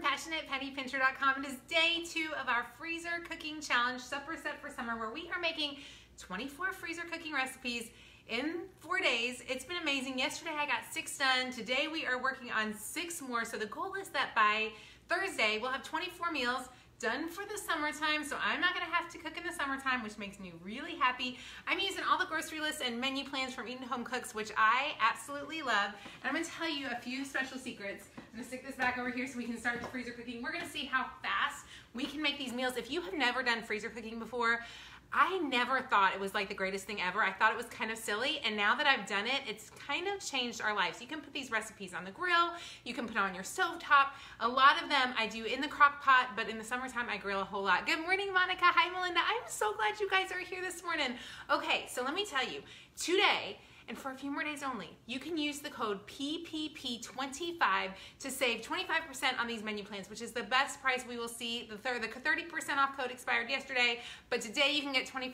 from PassionatePennyPincher.com. It is day two of our freezer cooking challenge, supper set for summer, where we are making 24 freezer cooking recipes in four days. It's been amazing. Yesterday I got six done. Today we are working on six more. So the goal is that by Thursday we'll have 24 meals done for the summertime, so I'm not gonna have to cook in the summertime, which makes me really happy. I'm using all the grocery lists and menu plans from Eat at Home Cooks, which I absolutely love. And I'm gonna tell you a few special secrets. I'm gonna stick this back over here so we can start the freezer cooking. We're gonna see how fast we can make these meals. If you have never done freezer cooking before, I never thought it was like the greatest thing ever. I thought it was kind of silly. And now that I've done it, it's kind of changed our lives. You can put these recipes on the grill. You can put on your stove top. A lot of them I do in the crock pot, but in the summertime I grill a whole lot. Good morning, Monica. Hi, Melinda. I'm so glad you guys are here this morning. Okay, so let me tell you, today, and for a few more days only, you can use the code PPP25 to save 25% on these menu plans, which is the best price we will see. The 30% off code expired yesterday, but today you can get 25%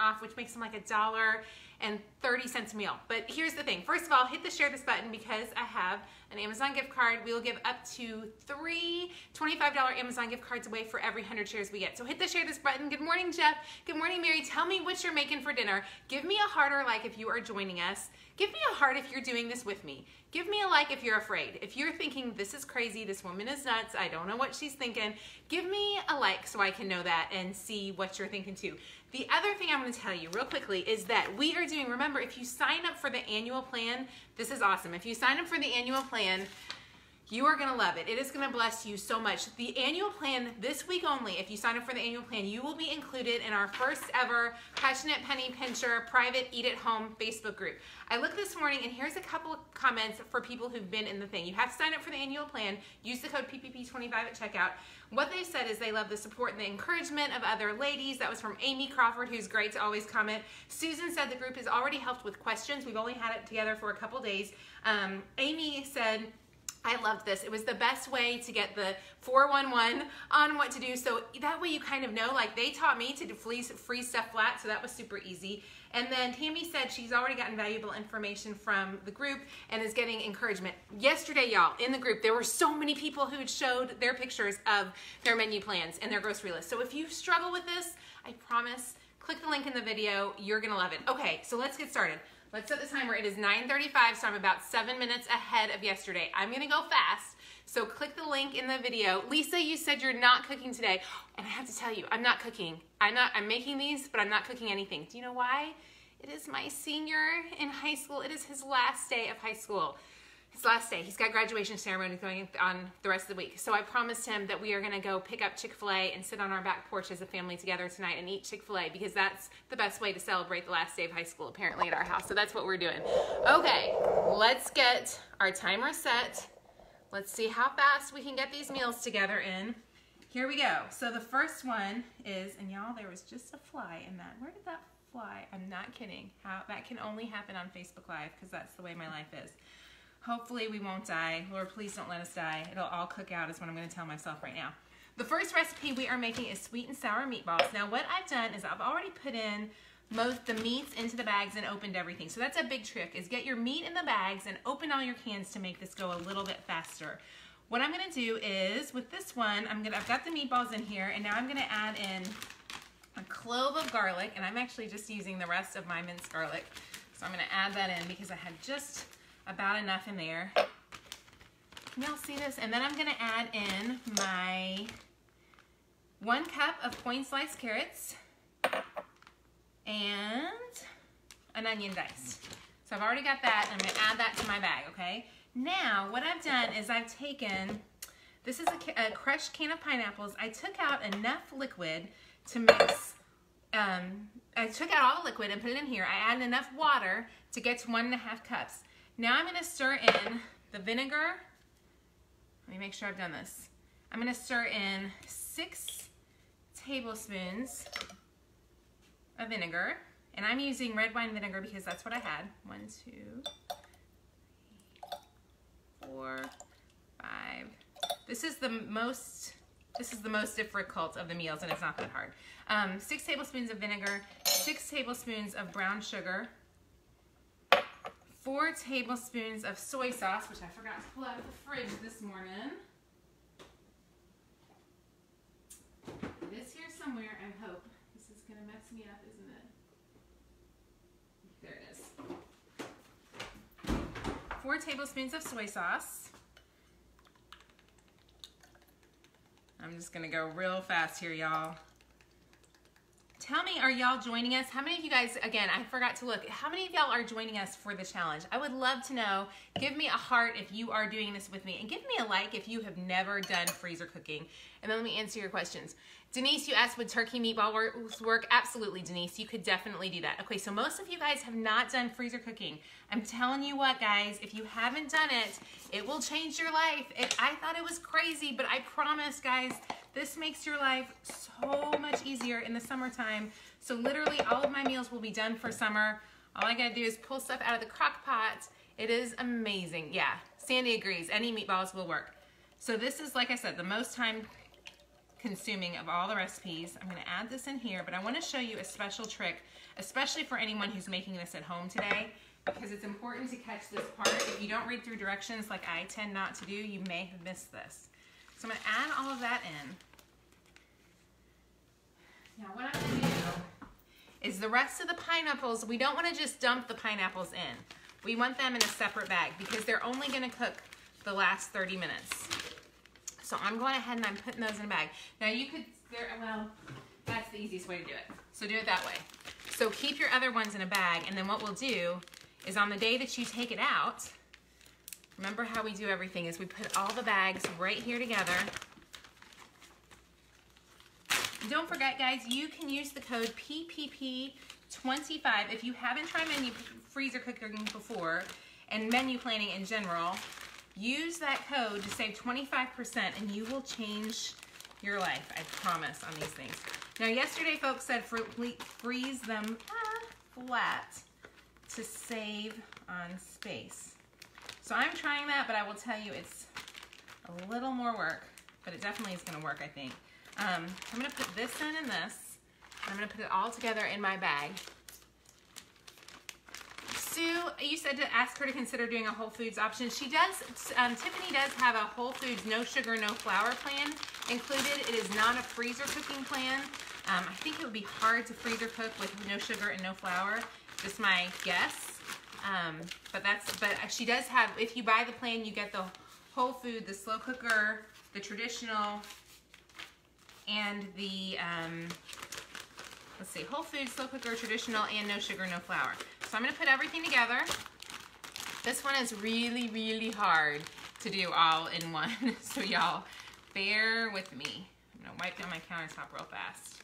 off, which makes them like a dollar and 30 cents a meal. But here's the thing. First of all, hit the share this button because I have an Amazon gift card. We will give up to three $25 Amazon gift cards away for every 100 shares we get. So hit the share this button. Good morning, Jeff. Good morning, Mary. Tell me what you're making for dinner. Give me a heart or like if you are joining us. Give me a heart if you're doing this with me. Give me a like if you're afraid. If you're thinking, this is crazy, this woman is nuts, I don't know what she's thinking, give me a like so I can know that and see what you're thinking too. The other thing I'm gonna tell you real quickly is that we are doing, remember, if you sign up for the annual plan, this is awesome. If you sign up for the annual plan, you are gonna love it. It is gonna bless you so much. The annual plan, this week only, if you sign up for the annual plan, you will be included in our first ever Passionate Penny Pincher private Eat at Home Facebook group. I looked this morning and here's a couple of comments for people who've been in the thing. You have to sign up for the annual plan, use the code PPP25 at checkout. What they said is they love the support and the encouragement of other ladies. That was from Amy Crawford, who's great to always comment. Susan said the group has already helped with questions. We've only had it together for a couple days. Um, Amy said, I loved this. It was the best way to get the 411 on what to do. So that way you kind of know, like they taught me to freeze, freeze stuff flat, so that was super easy. And then Tammy said she's already gotten valuable information from the group and is getting encouragement. Yesterday, y'all, in the group, there were so many people who had showed their pictures of their menu plans and their grocery list. So if you struggle with this, I promise, click the link in the video. You're gonna love it. Okay, so let's get started. Let's set the timer. It is 9.35, so I'm about seven minutes ahead of yesterday. I'm gonna go fast, so click the link in the video. Lisa, you said you're not cooking today, and I have to tell you, I'm not cooking. I'm not, I'm making these, but I'm not cooking anything. Do you know why? It is my senior in high school. It is his last day of high school his last day. He's got graduation ceremony going on the rest of the week. So I promised him that we are going to go pick up Chick-fil-A and sit on our back porch as a family together tonight and eat Chick-fil-A because that's the best way to celebrate the last day of high school apparently at our house. So that's what we're doing. Okay, let's get our timer set. Let's see how fast we can get these meals together in. Here we go. So the first one is, and y'all, there was just a fly in that. Where did that fly? I'm not kidding. How That can only happen on Facebook Live because that's the way my life is. Hopefully we won't die. Lord, please don't let us die. It'll all cook out is what I'm going to tell myself right now. The first recipe we are making is sweet and sour meatballs. Now what I've done is I've already put in most the meats into the bags and opened everything. So that's a big trick is get your meat in the bags and open all your cans to make this go a little bit faster. What I'm gonna do is with this one, I'm gonna I've got the meatballs in here and now I'm gonna add in a clove of garlic and I'm actually just using the rest of my minced garlic. So I'm gonna add that in because I had just about enough in there. Can y'all see this? And then I'm gonna add in my one cup of coin sliced carrots and an onion diced. So I've already got that, I'm gonna add that to my bag, okay? Now, what I've done is I've taken, this is a, a crushed can of pineapples. I took out enough liquid to mix, um, I took out all the liquid and put it in here. I added enough water to get to one and a half cups. Now I'm gonna stir in the vinegar. Let me make sure I've done this. I'm gonna stir in six tablespoons of vinegar. And I'm using red wine vinegar because that's what I had. One, two, four, five. This is the most, this is the most difficult of the meals and it's not that hard. Um, six tablespoons of vinegar, six tablespoons of brown sugar, four tablespoons of soy sauce, which I forgot to pull out of the fridge this morning. It is here somewhere, I hope. This is going to mess me up, isn't it? There it is. Four tablespoons of soy sauce. I'm just going to go real fast here, y'all. Tell me, are y'all joining us? How many of you guys, again, I forgot to look, how many of y'all are joining us for the challenge? I would love to know. Give me a heart if you are doing this with me, and give me a like if you have never done freezer cooking. And then let me answer your questions. Denise, you asked, would turkey meatball work? Absolutely, Denise. You could definitely do that. Okay, so most of you guys have not done freezer cooking. I'm telling you what, guys, if you haven't done it, it will change your life. It, I thought it was crazy, but I promise, guys, this makes your life so much easier in the summertime. So literally all of my meals will be done for summer. All I gotta do is pull stuff out of the crock pot. It is amazing. Yeah, Sandy agrees. Any meatballs will work. So this is, like I said, the most time consuming of all the recipes. I'm gonna add this in here, but I wanna show you a special trick, especially for anyone who's making this at home today, because it's important to catch this part. If you don't read through directions like I tend not to do, you may have missed this. So I'm gonna add all of that in. Now what I'm gonna do is the rest of the pineapples, we don't wanna just dump the pineapples in. We want them in a separate bag because they're only gonna cook the last 30 minutes. So I'm going ahead and I'm putting those in a bag. Now you could, there, well, that's the easiest way to do it. So do it that way. So keep your other ones in a bag and then what we'll do is on the day that you take it out, Remember how we do everything is we put all the bags right here together. Don't forget, guys, you can use the code PPP25 if you haven't tried menu freezer cooking before and menu planning in general. Use that code to save 25% and you will change your life, I promise, on these things. Now, yesterday, folks said freeze them flat to save on space. So I'm trying that, but I will tell you it's a little more work, but it definitely is gonna work, I think. Um, I'm gonna put this in and this. I'm gonna put it all together in my bag. Sue, you said to ask her to consider doing a Whole Foods option. She does, um, Tiffany does have a Whole Foods no sugar, no flour plan included. It is not a freezer cooking plan. Um, I think it would be hard to freezer cook with no sugar and no flour. Just my guess. Um, but that's, but she does have, if you buy the plan, you get the whole food, the slow cooker, the traditional, and the, um, let's see, whole food, slow cooker, traditional, and no sugar, no flour. So I'm gonna put everything together. This one is really, really hard to do all in one. so y'all, bear with me. I'm gonna wipe down my countertop real fast.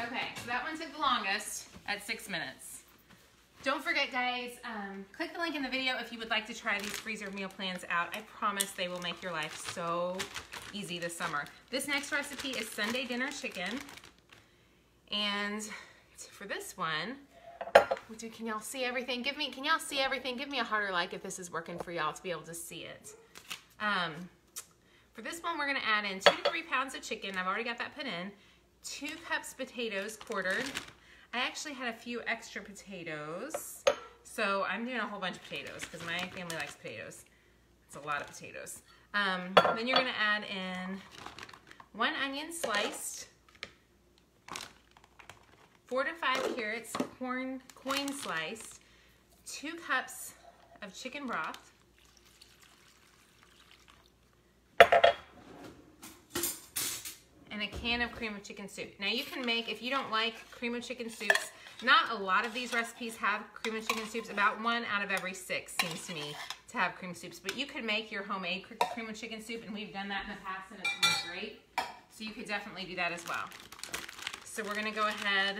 Okay, so that one took the longest at six minutes. Don't forget, guys, um, click the link in the video if you would like to try these freezer meal plans out. I promise they will make your life so easy this summer. This next recipe is Sunday dinner chicken. And for this one, can y'all see everything? Give me, can y'all see everything? Give me a harder like if this is working for y'all to be able to see it. Um, for this one, we're gonna add in two to three pounds of chicken. I've already got that put in. Two cups potatoes quartered. I actually had a few extra potatoes. So I'm doing a whole bunch of potatoes because my family likes potatoes. It's a lot of potatoes. Um, then you're gonna add in one onion sliced, four to five carrots, corn, coin sliced, two cups of chicken broth, and a can of cream of chicken soup. Now you can make, if you don't like cream of chicken soups, not a lot of these recipes have cream of chicken soups. About one out of every six seems to me to have cream soups. But you could make your homemade cream of chicken soup, and we've done that in the past, and it's been great. So you could definitely do that as well. So we're gonna go ahead.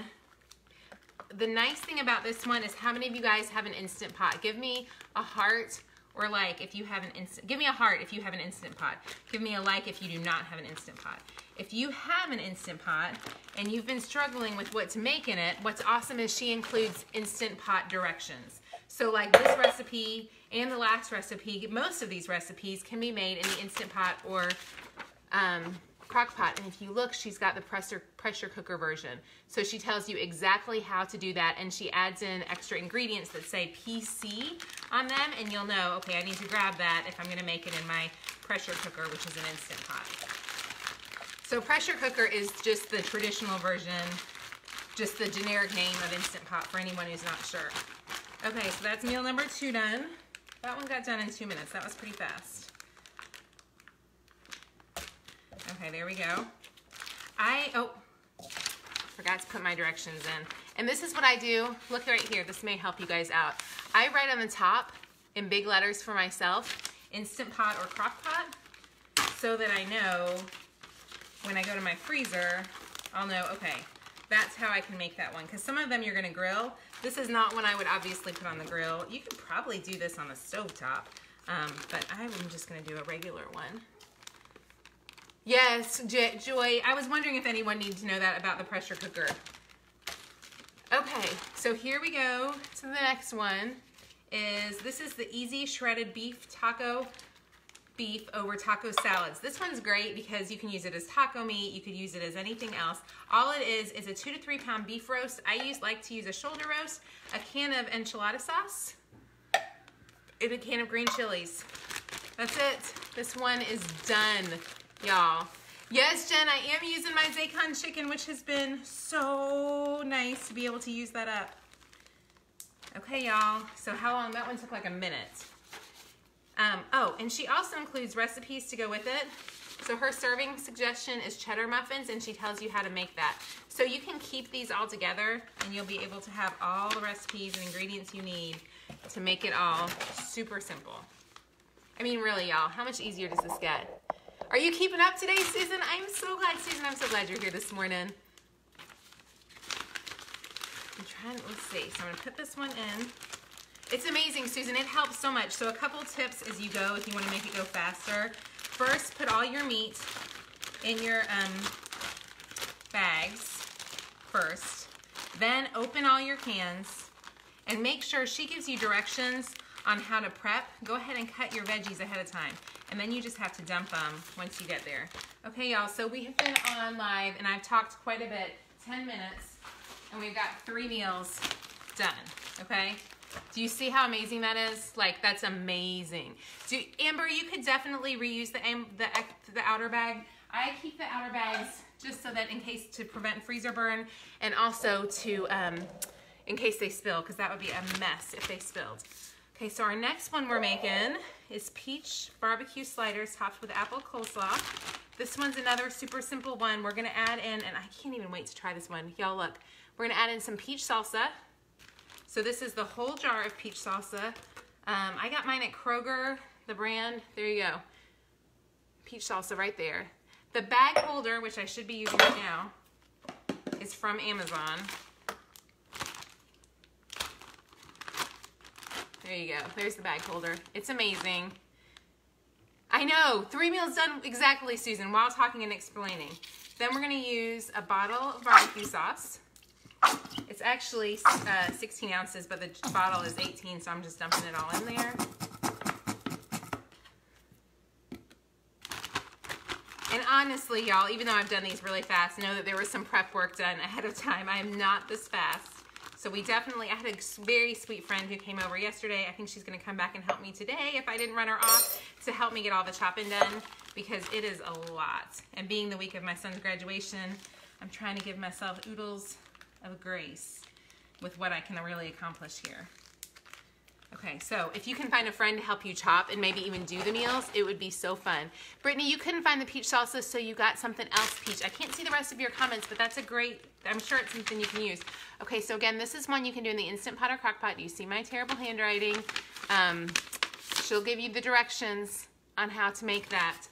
The nice thing about this one is how many of you guys have an Instant Pot? Give me a heart or like if you have an instant, give me a heart if you have an Instant Pot. Give me a like if you do not have an Instant Pot. If you have an Instant Pot and you've been struggling with what to make in it, what's awesome is she includes Instant Pot directions. So like this recipe and the last recipe, most of these recipes can be made in the Instant Pot or um, crock pot. And if you look, she's got the pressure, pressure cooker version. So she tells you exactly how to do that. And she adds in extra ingredients that say PC on them. And you'll know, okay, I need to grab that if I'm gonna make it in my pressure cooker, which is an Instant Pot. So pressure cooker is just the traditional version, just the generic name of Instant Pot for anyone who's not sure. Okay, so that's meal number two done. That one got done in two minutes. That was pretty fast. Okay, there we go. I, oh, forgot to put my directions in. And this is what I do. Look right here. This may help you guys out. I write on the top in big letters for myself, Instant Pot or Crock Pot, so that I know when I go to my freezer, I'll know, okay, that's how I can make that one. Because some of them you're gonna grill. This is not one I would obviously put on the grill. You could probably do this on the stove top, um, but I'm just gonna do a regular one. Yes, Joy, I was wondering if anyone needed to know that about the pressure cooker. Okay, so here we go to the next one is, this is the Easy Shredded Beef Taco beef over taco salads. This one's great because you can use it as taco meat. You could use it as anything else. All it is is a two to three pound beef roast. I use like to use a shoulder roast, a can of enchilada sauce, and a can of green chilies. That's it. This one is done, y'all. Yes, Jen, I am using my Zaycon chicken, which has been so nice to be able to use that up. Okay, y'all. So how long? That one took like a minute. Um, oh, and she also includes recipes to go with it. So her serving suggestion is cheddar muffins and she tells you how to make that. So you can keep these all together and you'll be able to have all the recipes and ingredients you need to make it all super simple. I mean, really, y'all, how much easier does this get? Are you keeping up today, Susan? I'm so glad, Susan, I'm so glad you're here this morning. I'm trying, let's see. So I'm gonna put this one in. It's amazing, Susan. It helps so much. So a couple tips as you go if you want to make it go faster. First, put all your meat in your um, bags first. Then open all your cans and make sure she gives you directions on how to prep. Go ahead and cut your veggies ahead of time. And then you just have to dump them once you get there. Okay, y'all, so we have been on live and I've talked quite a bit, 10 minutes, and we've got three meals done, okay? Do you see how amazing that is? Like, that's amazing. Do, Amber, you could definitely reuse the, the, the outer bag. I keep the outer bags just so that in case to prevent freezer burn and also to, um, in case they spill, because that would be a mess if they spilled. Okay, so our next one we're making is peach barbecue sliders topped with apple coleslaw. This one's another super simple one. We're gonna add in, and I can't even wait to try this one. Y'all look, we're gonna add in some peach salsa. So this is the whole jar of peach salsa. Um, I got mine at Kroger, the brand. There you go. Peach salsa right there. The bag holder, which I should be using right now, is from Amazon. There you go. There's the bag holder. It's amazing. I know. Three meals done exactly, Susan, while talking and explaining. Then we're going to use a bottle of barbecue sauce. It's actually uh, 16 ounces, but the bottle is 18, so I'm just dumping it all in there. And honestly, y'all, even though I've done these really fast, know that there was some prep work done ahead of time. I am not this fast. So we definitely, I had a very sweet friend who came over yesterday. I think she's gonna come back and help me today if I didn't run her off to help me get all the chopping done because it is a lot. And being the week of my son's graduation, I'm trying to give myself oodles of grace with what I can really accomplish here. Okay, so if you can find a friend to help you chop and maybe even do the meals, it would be so fun. Brittany, you couldn't find the peach salsa, so you got something else peach. I can't see the rest of your comments, but that's a great, I'm sure it's something you can use. Okay, so again, this is one you can do in the Instant Pot or Crock Pot. You see my terrible handwriting. Um, she'll give you the directions on how to make that.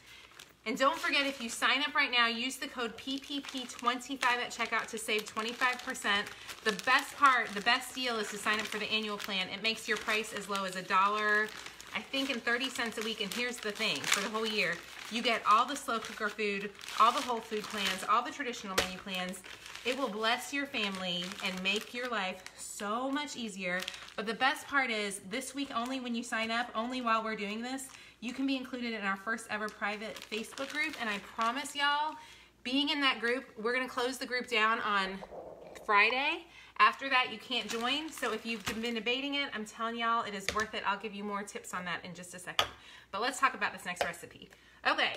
And don't forget, if you sign up right now, use the code PPP25 at checkout to save 25%. The best part, the best deal is to sign up for the annual plan. It makes your price as low as a dollar, I think in 30 cents a week. And here's the thing, for the whole year, you get all the slow cooker food, all the whole food plans, all the traditional menu plans. It will bless your family and make your life so much easier. But the best part is this week only when you sign up, only while we're doing this, you can be included in our first ever private Facebook group. And I promise y'all, being in that group, we're gonna close the group down on Friday. After that, you can't join. So if you've been debating it, I'm telling y'all it is worth it. I'll give you more tips on that in just a second. But let's talk about this next recipe. Okay.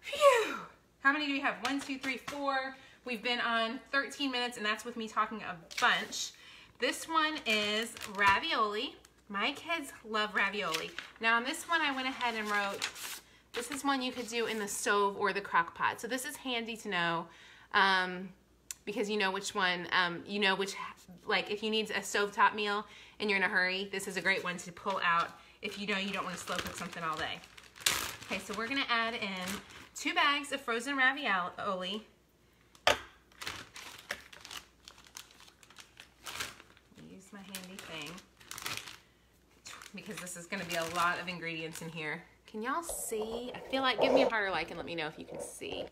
Phew. How many do we have? One, two, three, four. We've been on 13 minutes, and that's with me talking a bunch. This one is ravioli. My kids love ravioli. Now on this one, I went ahead and wrote, this is one you could do in the stove or the crock pot. So this is handy to know um, because you know which one, um, you know which, like if you need a stovetop meal and you're in a hurry, this is a great one to pull out if you know you don't want to slow cook something all day. Okay, so we're gonna add in two bags of frozen ravioli. Use my handy thing because this is gonna be a lot of ingredients in here. Can y'all see? I feel like, give me a harder like and let me know if you can see.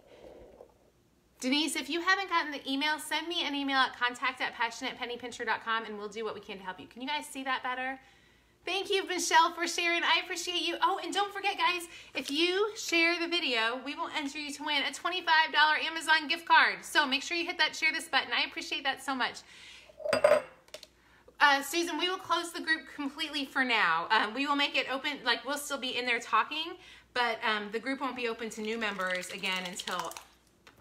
Denise, if you haven't gotten the email, send me an email at contact at passionatepennypincher.com and we'll do what we can to help you. Can you guys see that better? Thank you, Michelle, for sharing. I appreciate you. Oh, and don't forget, guys, if you share the video, we will enter you to win a $25 Amazon gift card. So make sure you hit that share this button. I appreciate that so much. Uh, Susan, we will close the group completely for now. Um, we will make it open, like we'll still be in there talking, but um, the group won't be open to new members again until,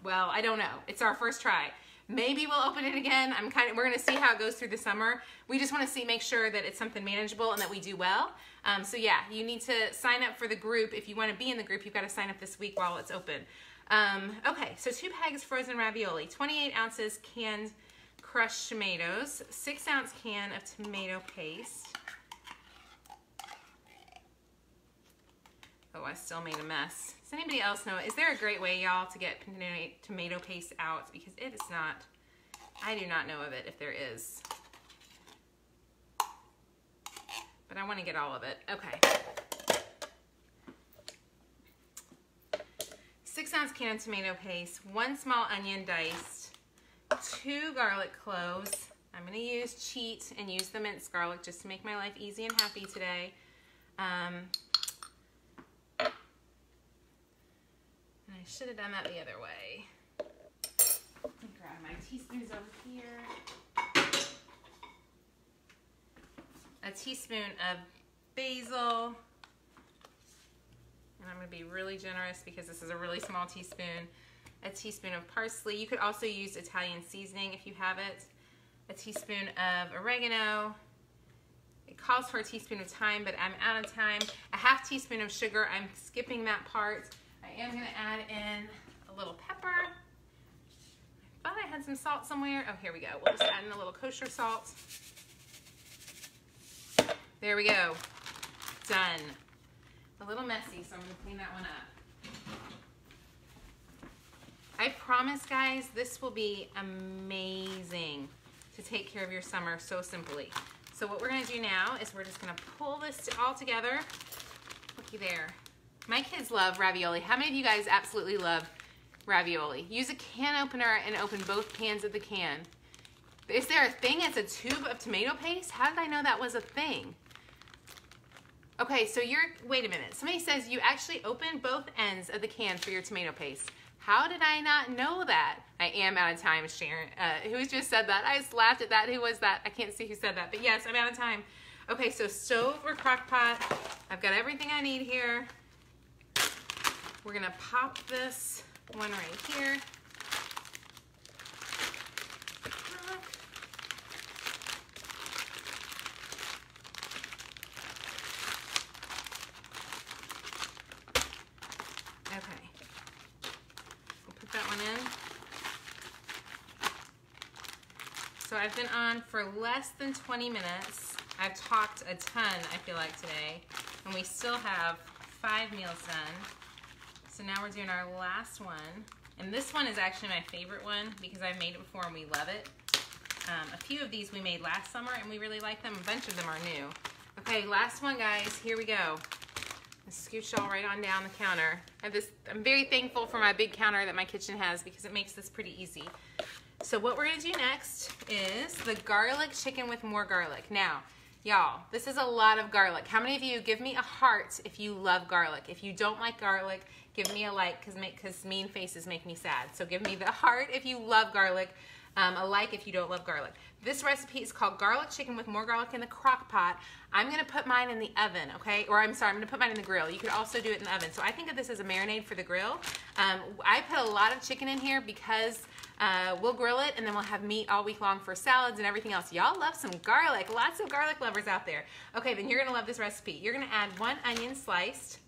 well, I don't know. It's our first try. Maybe we'll open it again. I'm kind of, we're gonna see how it goes through the summer. We just wanna see, make sure that it's something manageable and that we do well. Um, so yeah, you need to sign up for the group. If you wanna be in the group, you've gotta sign up this week while it's open. Um, okay, so two bags frozen ravioli, 28 ounces canned crushed tomatoes, six ounce can of tomato paste. Oh, I still made a mess. Does anybody else know? Is there a great way, y'all, to get tomato paste out? Because it is not, I do not know of it if there is. But I want to get all of it. Okay. Six ounce can of tomato paste, one small onion diced, two garlic cloves. I'm to use Cheat and use the minced garlic just to make my life easy and happy today. Um, I should have done that the other way. grab my teaspoons over here. A teaspoon of basil. And I'm to be really generous because this is a really small teaspoon. A teaspoon of parsley. You could also use Italian seasoning if you have it. A teaspoon of oregano. It calls for a teaspoon of thyme, but I'm out of time. A half teaspoon of sugar. I'm skipping that part. I am gonna add in a little pepper. I thought I had some salt somewhere. Oh, here we go. We'll just add in a little kosher salt. There we go. Done. A little messy, so I'm gonna clean that one up. I promise, guys, this will be amazing to take care of your summer so simply. So what we're gonna do now is we're just gonna pull this all together. Looky there. My kids love ravioli. How many of you guys absolutely love ravioli? Use a can opener and open both cans of the can. Is there a thing It's a tube of tomato paste? How did I know that was a thing? Okay, so you're, wait a minute. Somebody says you actually open both ends of the can for your tomato paste. How did I not know that? I am out of time, Sharon. Uh, who just said that? I just laughed at that. Who was that? I can't see who said that, but yes, I'm out of time. Okay, so stove or crock pot. I've got everything I need here. We're gonna pop this one right here. Okay. We'll put that one in. So I've been on for less than 20 minutes. I've talked a ton, I feel like, today. And we still have five meals done. So now we're doing our last one. And this one is actually my favorite one because I've made it before and we love it. Um, a few of these we made last summer and we really like them. A bunch of them are new. Okay, last one, guys. Here we go. Scooch all right on down the counter. I have this, I'm very thankful for my big counter that my kitchen has because it makes this pretty easy. So what we're gonna do next is the garlic chicken with more garlic. Now, y'all, this is a lot of garlic. How many of you, give me a heart if you love garlic. If you don't like garlic, Give me a like because because mean faces make me sad. So give me the heart if you love garlic. um, like if you don't love garlic. This recipe is called garlic chicken with more garlic in the crock pot. I'm gonna put mine in the oven, okay? Or I'm sorry, I'm gonna put mine in the grill. You could also do it in the oven. So I think of this as a marinade for the grill. Um, I put a lot of chicken in here because uh, we'll grill it and then we'll have meat all week long for salads and everything else. Y'all love some garlic. Lots of garlic lovers out there. Okay, then you're gonna love this recipe. You're gonna add one onion sliced,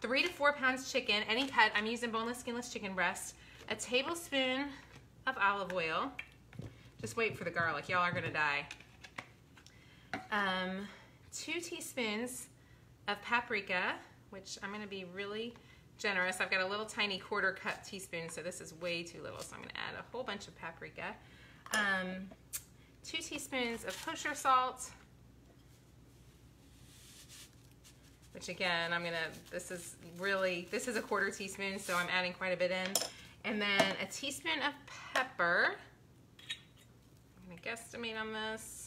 three to four pounds chicken, any cut. I'm using boneless, skinless chicken breast, a tablespoon of olive oil, just wait for the garlic. Y'all are gonna die. Um, two teaspoons of paprika, which I'm gonna be really generous. I've got a little tiny quarter cup teaspoon, so this is way too little. So I'm gonna add a whole bunch of paprika. Um, two teaspoons of kosher salt, which again, I'm gonna, this is really, this is a quarter teaspoon, so I'm adding quite a bit in. And then a teaspoon of pepper I'm gonna guesstimate on this.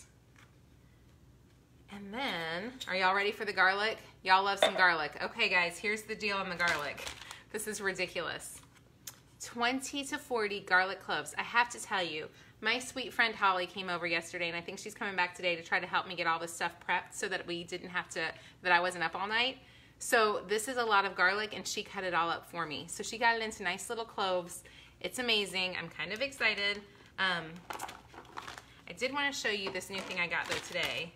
And then, are y'all ready for the garlic? Y'all love some garlic. Okay guys, here's the deal on the garlic. This is ridiculous. 20 to 40 garlic cloves. I have to tell you, my sweet friend Holly came over yesterday and I think she's coming back today to try to help me get all this stuff prepped so that we didn't have to, that I wasn't up all night. So this is a lot of garlic and she cut it all up for me. So she got it into nice little cloves. It's amazing. I'm kind of excited. Um, I did want to show you this new thing I got though today.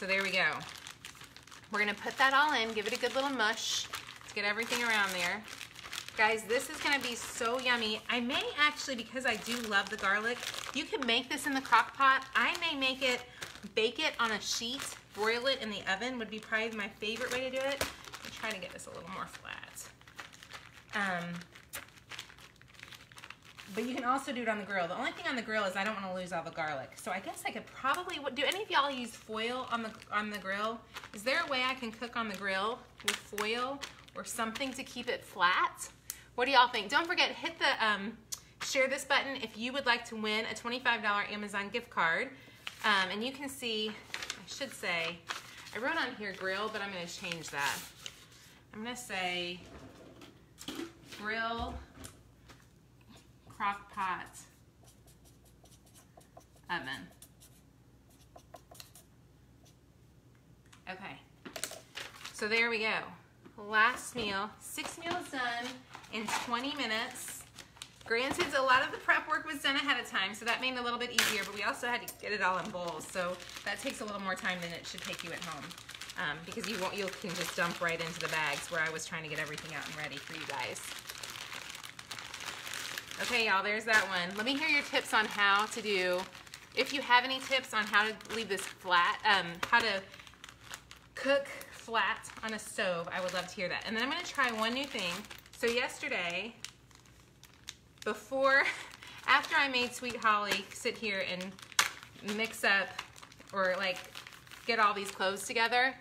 So there we go. We're gonna put that all in, give it a good little mush, get everything around there. Guys, this is gonna be so yummy. I may actually, because I do love the garlic, you can make this in the crock pot. I may make it, bake it on a sheet, broil it in the oven would be probably my favorite way to do it. I'm trying to get this a little more flat. Um, but you can also do it on the grill. The only thing on the grill is I don't want to lose all the garlic. So I guess I could probably, do any of y'all use foil on the, on the grill? Is there a way I can cook on the grill with foil or something to keep it flat? What do y'all think? Don't forget, hit the um, share this button if you would like to win a $25 Amazon gift card. Um, and you can see, I should say, I wrote on here grill, but I'm gonna change that. I'm gonna say grill crock pot oven. Okay, so there we go. Last meal, six meals done in 20 minutes. Granted, a lot of the prep work was done ahead of time, so that made it a little bit easier, but we also had to get it all in bowls, so that takes a little more time than it should take you at home. Um, because you won't, you can just dump right into the bags where I was trying to get everything out and ready for you guys. Okay, y'all, there's that one. Let me hear your tips on how to do, if you have any tips on how to leave this flat, um, how to cook flat on a stove, I would love to hear that. And then I'm gonna try one new thing. So yesterday, before, after I made Sweet Holly sit here and mix up or like get all these clothes together,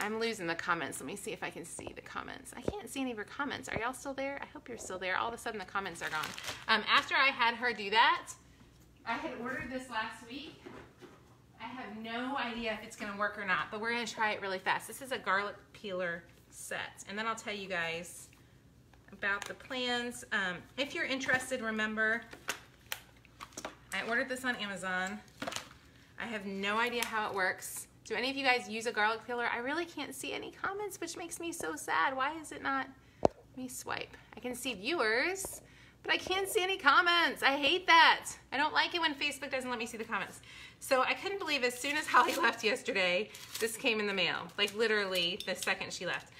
I'm losing the comments. Let me see if I can see the comments. I can't see any of your comments. Are y'all still there? I hope you're still there. All of a sudden the comments are gone. Um, after I had her do that, I had ordered this last week. I have no idea if it's gonna work or not, but we're gonna try it really fast. This is a garlic peeler set, and then I'll tell you guys about the plans. Um, if you're interested, remember, I ordered this on Amazon. I have no idea how it works. Do any of you guys use a garlic peeler? I really can't see any comments, which makes me so sad. Why is it not? Let me swipe. I can see viewers, but I can't see any comments. I hate that. I don't like it when Facebook doesn't let me see the comments. So I couldn't believe as soon as Holly left yesterday, this came in the mail. Like literally the second she left.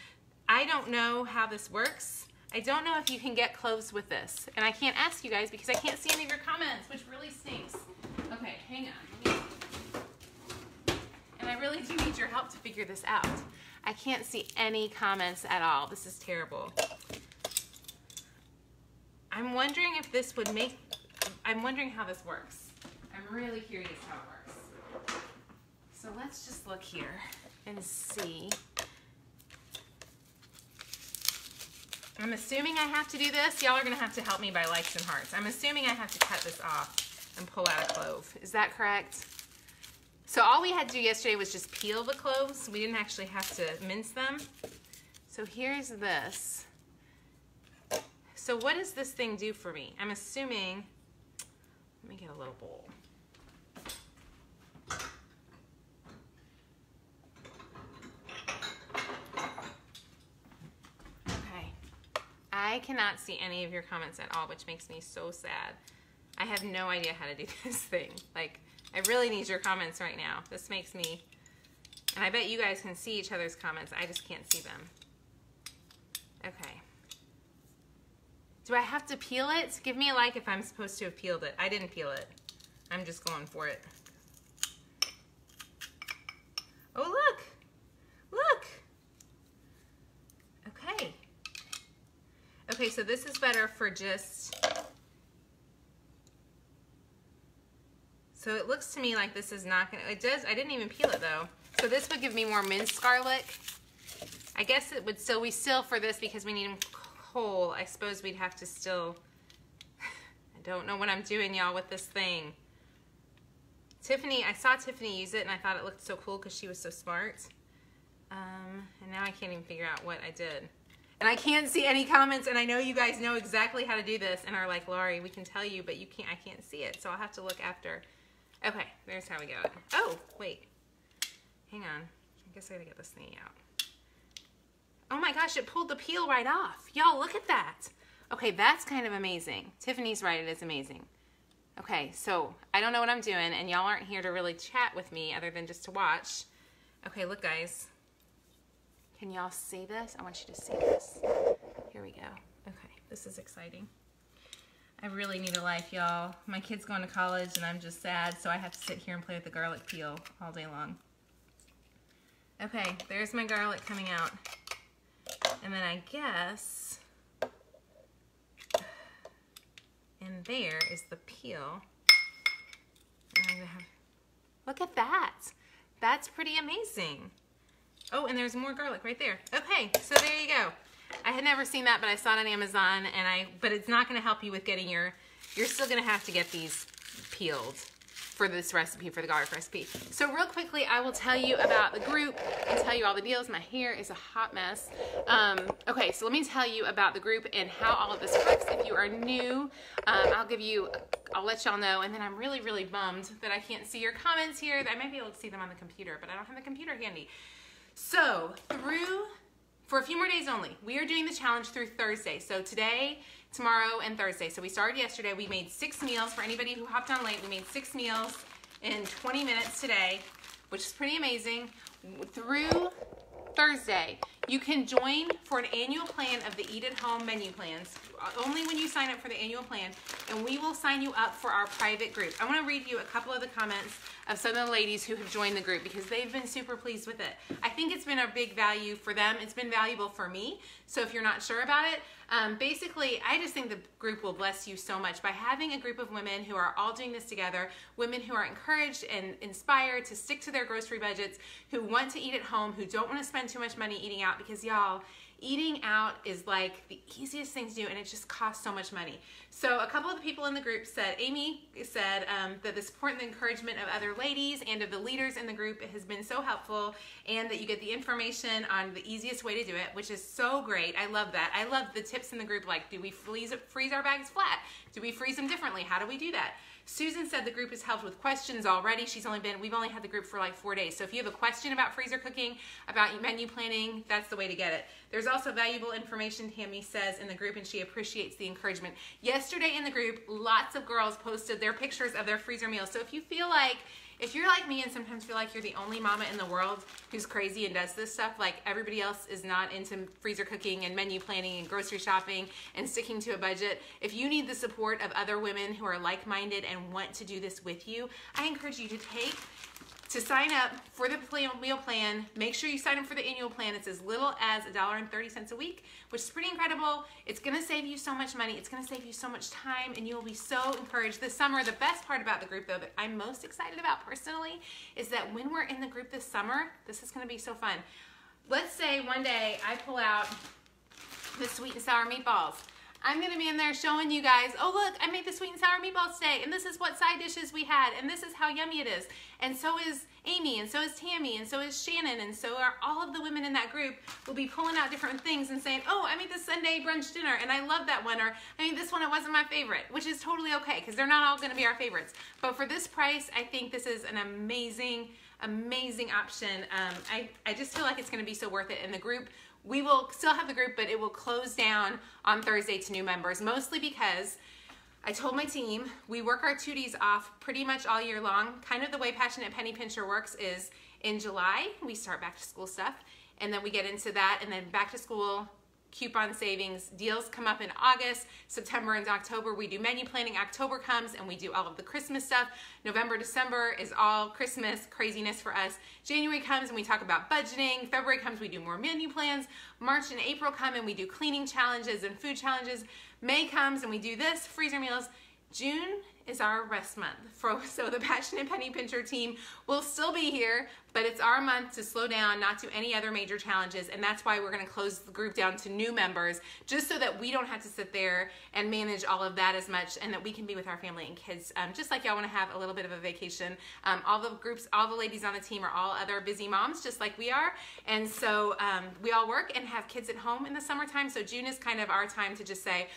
I don't know how this works. I don't know if you can get clothes with this. And I can't ask you guys because I can't see any of your comments, which really stinks. Okay, hang on and I really do need your help to figure this out. I can't see any comments at all. This is terrible. I'm wondering if this would make, I'm wondering how this works. I'm really curious how it works. So let's just look here and see. I'm assuming I have to do this. Y'all are gonna have to help me by likes and hearts. I'm assuming I have to cut this off and pull out a clove. Is that correct? So all we had to do yesterday was just peel the cloves. We didn't actually have to mince them. So here's this. So what does this thing do for me? I'm assuming, Let me get a little bowl. Okay. I cannot see any of your comments at all, which makes me so sad. I have no idea how to do this thing. Like, I really need your comments right now. This makes me, and I bet you guys can see each other's comments. I just can't see them. Okay. Do I have to peel it? Give me a like if I'm supposed to have peeled it. I didn't peel it. I'm just going for it. Oh, look. Look. Okay. Okay, so this is better for just... So it looks to me like this is not gonna, it does, I didn't even peel it though. So this would give me more minced garlic. I guess it would still, we still for this because we need them whole, I suppose we'd have to still, I don't know what I'm doing y'all with this thing. Tiffany, I saw Tiffany use it and I thought it looked so cool because she was so smart. Um, and now I can't even figure out what I did. And I can't see any comments and I know you guys know exactly how to do this and are like, Laurie, we can tell you, but you can't, I can't see it. So I'll have to look after. Okay, there's how we go. Oh, wait. Hang on. I guess I gotta get this thing out. Oh my gosh, it pulled the peel right off. Y'all, look at that. Okay, that's kind of amazing. Tiffany's right, it is amazing. Okay, so I don't know what I'm doing, and y'all aren't here to really chat with me other than just to watch. Okay, look guys. Can y'all see this? I want you to see this. Here we go. Okay, this is exciting. I really need a life, y'all. My kid's going to college and I'm just sad, so I have to sit here and play with the garlic peel all day long. Okay, there's my garlic coming out. And then I guess and there is the peel. Have, look at that. That's pretty amazing. Oh, and there's more garlic right there. Okay, so there you go. I had never seen that, but I saw it on Amazon, and I. But it's not going to help you with getting your. You're still going to have to get these peeled for this recipe, for the garlic recipe. So real quickly, I will tell you about the group and tell you all the deals. My hair is a hot mess. Um, okay, so let me tell you about the group and how all of this works. If you are new, um, I'll give you, I'll let y'all know. And then I'm really, really bummed that I can't see your comments here. I might be able to see them on the computer, but I don't have the computer handy. So through for a few more days only. We are doing the challenge through Thursday. So today, tomorrow, and Thursday. So we started yesterday. We made six meals. For anybody who hopped on late, we made six meals in 20 minutes today, which is pretty amazing. Through Thursday, you can join for an annual plan of the Eat at Home menu plans, only when you sign up for the annual plan, and we will sign you up for our private group. I want to read you a couple of the comments of some of the ladies who have joined the group because they've been super pleased with it. I think it's been a big value for them. It's been valuable for me. So if you're not sure about it, um, basically, I just think the group will bless you so much by having a group of women who are all doing this together, women who are encouraged and inspired to stick to their grocery budgets, who want to eat at home, who don't want to spend too much money eating out because y'all, eating out is like the easiest thing to do and it just costs so much money. So a couple of the people in the group said, Amy said um, that the support and the encouragement of other ladies and of the leaders in the group has been so helpful and that you get the information on the easiest way to do it, which is so great. I love that. I love the tips in the group like, do we freeze, freeze our bags flat? Do we freeze them differently? How do we do that? Susan said the group has helped with questions already. She's only been, we've only had the group for like four days. So if you have a question about freezer cooking, about menu planning, that's the way to get it. There's also valuable information Tammy says in the group and she appreciates the encouragement. Yesterday in the group, lots of girls posted their pictures of their freezer meals. So if you feel like if you're like me and sometimes feel like you're the only mama in the world who's crazy and does this stuff, like everybody else is not into freezer cooking and menu planning and grocery shopping and sticking to a budget, if you need the support of other women who are like-minded and want to do this with you, I encourage you to take to sign up for the meal plan, make sure you sign up for the annual plan. It's as little as $1.30 a week, which is pretty incredible. It's gonna save you so much money. It's gonna save you so much time and you'll be so encouraged. This summer, the best part about the group though that I'm most excited about personally is that when we're in the group this summer, this is gonna be so fun. Let's say one day I pull out the sweet and sour meatballs. I'm gonna be in there showing you guys, oh look, I made the sweet and sour meatballs today, and this is what side dishes we had, and this is how yummy it is. And so is Amy, and so is Tammy, and so is Shannon, and so are all of the women in that group will be pulling out different things and saying, oh, I made the Sunday brunch dinner, and I love that one, or I mean, this one, it wasn't my favorite, which is totally okay, because they're not all gonna be our favorites. But for this price, I think this is an amazing, amazing option. Um, I, I just feel like it's gonna be so worth it in the group we will still have the group, but it will close down on Thursday to new members, mostly because I told my team we work our 2Ds off pretty much all year long. Kind of the way Passionate Penny Pincher works is in July, we start back to school stuff, and then we get into that, and then back to school coupon savings. Deals come up in August, September, and October. We do menu planning. October comes and we do all of the Christmas stuff. November, December is all Christmas craziness for us. January comes and we talk about budgeting. February comes, we do more menu plans. March and April come and we do cleaning challenges and food challenges. May comes and we do this, freezer meals. June is our rest month. For, so the Passionate Penny Pincher team will still be here, but it's our month to slow down, not do any other major challenges, and that's why we're gonna close the group down to new members, just so that we don't have to sit there and manage all of that as much, and that we can be with our family and kids, um, just like y'all wanna have a little bit of a vacation. Um, all the groups, all the ladies on the team are all other busy moms, just like we are, and so um, we all work and have kids at home in the summertime, so June is kind of our time to just say,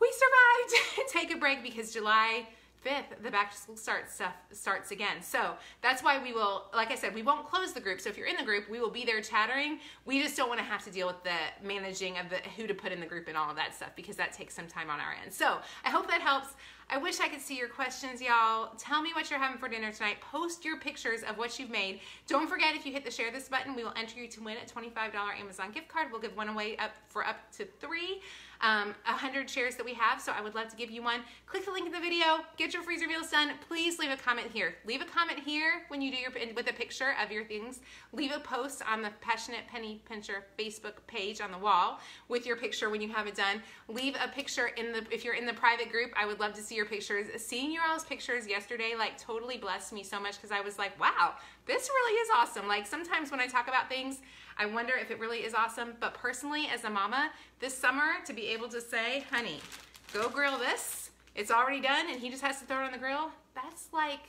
we survived. Take a break because July 5th, the back to school start stuff starts again. So that's why we will, like I said, we won't close the group. So if you're in the group, we will be there chattering. We just don't want to have to deal with the managing of the who to put in the group and all of that stuff because that takes some time on our end. So I hope that helps. I wish I could see your questions, y'all. Tell me what you're having for dinner tonight. Post your pictures of what you've made. Don't forget, if you hit the share this button, we will enter you to win a $25 Amazon gift card. We'll give one away up for up to three um, 100 shares that we have, so I would love to give you one. Click the link in the video, get your freezer meals done. Please leave a comment here. Leave a comment here when you do your, with a picture of your things. Leave a post on the Passionate Penny Pincher Facebook page on the wall with your picture when you have it done. Leave a picture in the, if you're in the private group, I would love to see your pictures. Seeing your all's pictures yesterday, like totally blessed me so much because I was like, wow, this really is awesome. Like sometimes when I talk about things, I wonder if it really is awesome. But personally, as a mama, this summer to be able to say, honey, go grill this. It's already done and he just has to throw it on the grill. That's like,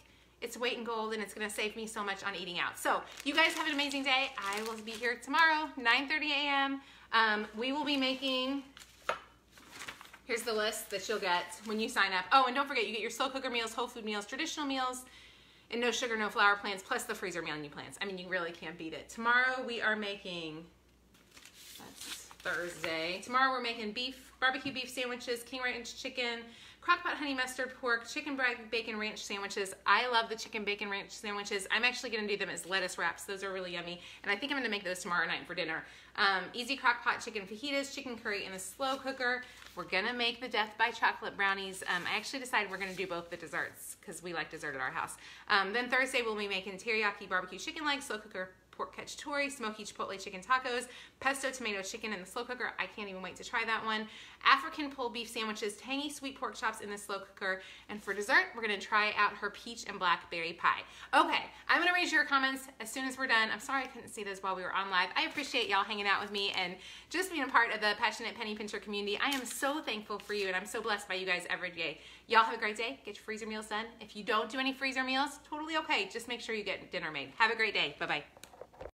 it's weight in gold and it's gonna save me so much on eating out. So you guys have an amazing day. I will be here tomorrow, 9.30 a.m. Um, we will be making, here's the list that you'll get when you sign up. Oh, and don't forget, you get your slow cooker meals, whole food meals, traditional meals, and no sugar, no flour plans, plus the freezer meal menu plans. I mean, you really can't beat it. Tomorrow we are making, that's Thursday. Tomorrow we're making beef, barbecue beef sandwiches, king ranch chicken, crockpot honey mustard pork, chicken bacon ranch sandwiches. I love the chicken bacon ranch sandwiches. I'm actually gonna do them as lettuce wraps. Those are really yummy. And I think I'm gonna make those tomorrow night for dinner. Um, easy crockpot chicken fajitas, chicken curry in a slow cooker. We're gonna make the Death by Chocolate brownies. Um, I actually decided we're gonna do both the desserts because we like dessert at our house. Um, then Thursday we'll be making teriyaki barbecue chicken legs, slow cooker pork cacciatore, smoky chipotle chicken tacos, pesto tomato chicken in the slow cooker. I can't even wait to try that one. African pulled beef sandwiches, tangy sweet pork chops in the slow cooker. And for dessert, we're gonna try out her peach and blackberry pie. Okay, I'm gonna read your comments as soon as we're done. I'm sorry I couldn't see those while we were on live. I appreciate y'all hanging out with me and just being a part of the Passionate Penny Pincher community. I am so thankful for you and I'm so blessed by you guys every day. Y'all have a great day. Get your freezer meals done. If you don't do any freezer meals, totally okay. Just make sure you get dinner made. Have a great day. Bye-bye.